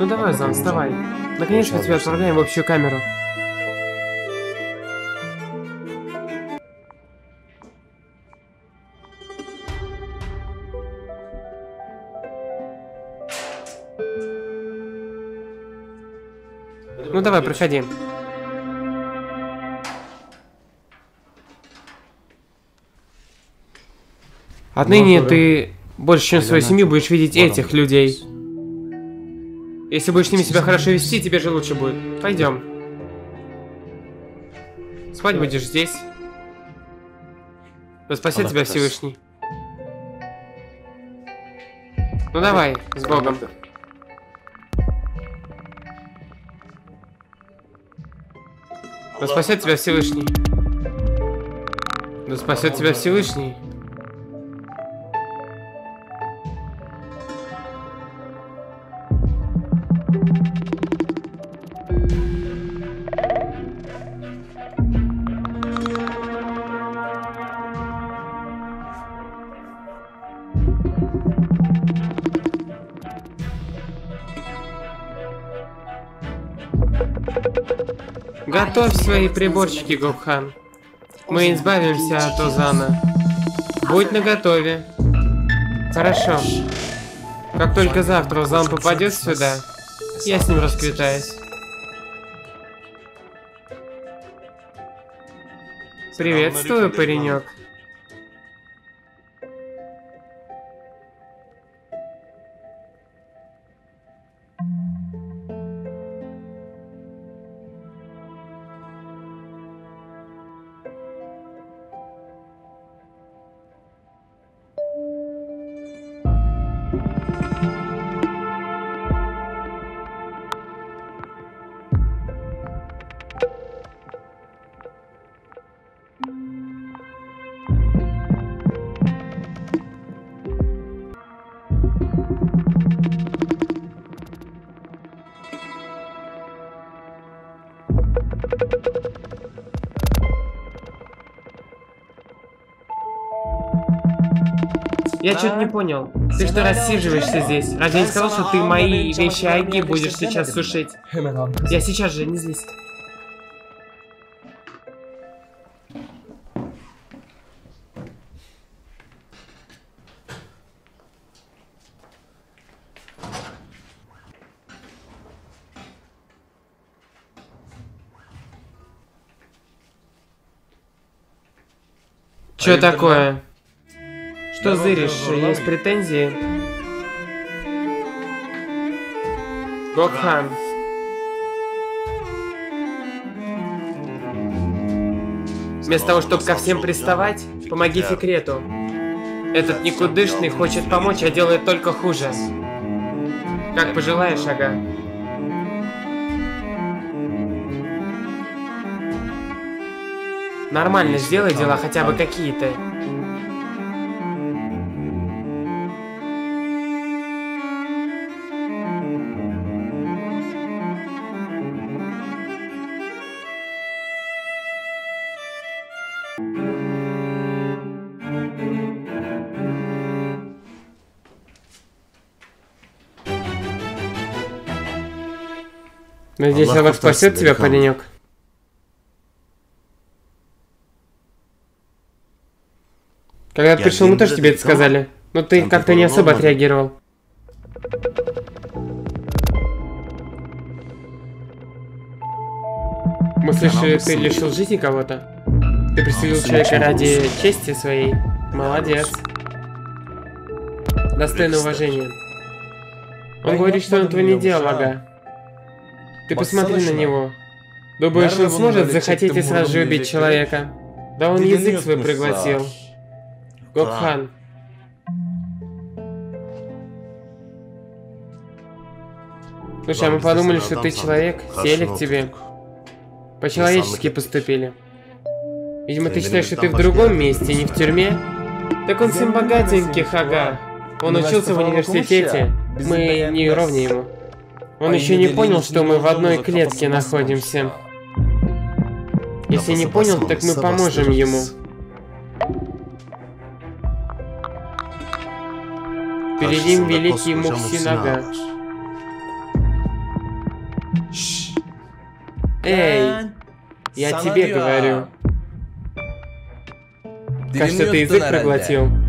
Ну давай, Зан, вставай. Наконец мы тебя отправляем в общую камеру. Ну давай, проходи. Отныне ты больше, чем свою семью, будешь видеть этих людей. Если будешь с ними себя хорошо вести, тебе же лучше будет. Пойдем. Спать будешь здесь. Да спасет тебя Всевышний. Ну давай, с Богом. Да спасет тебя Всевышний. Да спасет тебя Всевышний. Готовь свои приборчики, Гобхан. Мы избавимся от Озана. Будь наготове. Хорошо. Как только завтра Озан попадет сюда, я с ним расквитаюсь. Приветствую, паренек. Я что-то не понял. Ты что рассиживаешься здесь? Разве не сказал, что ты мои вещи Айги будешь сейчас сушить? Я сейчас же, не злись. Что такое? Что зыришь? Есть претензии? Гокхан. Вместо того, чтобы ко всем приставать, помоги Фикрету. Этот никудышный хочет помочь, а делает только хуже. Как пожелаешь, ага. Нормально сделай дела хотя бы какие-то. Надеюсь, Аллах спасет тебя, паренек. Когда ты пришел, мы тоже тебе это сказали. Но ты как-то не особо отреагировал. Мы слышали, ты лишил жизни кого-то? Ты пристрелил человека ради чести своей. Молодец. Достойно уважения. Он говорит, что он этого не делал, ага. Ты посмотри на него. Думаешь, он сможет захотеть и сразу же убить человека? Да он язык свой проглотил. Гокхан. Слушай, а мы подумали, что ты человек, сели к тебе. По-человечески поступили. Видимо, ты считаешь, что ты в другом месте, не в тюрьме? Так он сын богатенький, Хага. Он учился в университете. Мы не ровнее ему. Он еще не понял, что мы в одной клетке находимся. Если не понял, так мы поможем ему. Перед ним великий Мухсинага. Эй, я тебе говорю. Кажется, ты язык проглотил.